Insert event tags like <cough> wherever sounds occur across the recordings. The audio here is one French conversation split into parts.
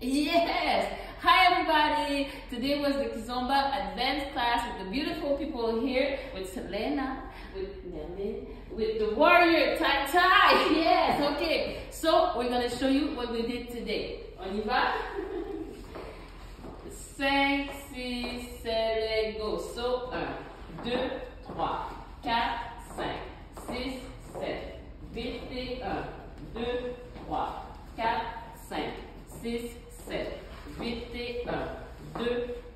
Yes! Hi everybody! Today was the Kizomba advanced class with the beautiful people here, with Selena, with Nelly, with the warrior Tai Tai. Yes, <laughs> okay. So we're gonna show you what we did today. On y va? 5, 6, <laughs> 7, go. So uh, 1, 2, 6, 7. Vite 1, 2,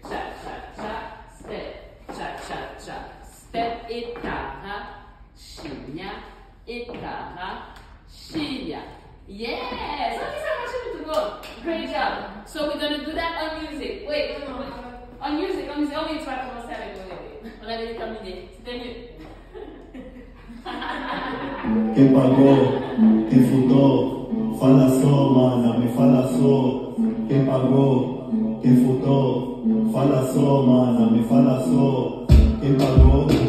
cha cha cha, step, cha cha cha, step shinya, etara, shinya. Yes! Look at how much to go. Great job. So we're gonna do that on music. Wait, wait, wait. On music, on music. Oh, wait, tu vas commencer avec moi. On avait terminé. C'était mieux. que que fala só, mana, me fala só, quem pagou, quem furtou, fala só, mano, me fala só, quem pagou.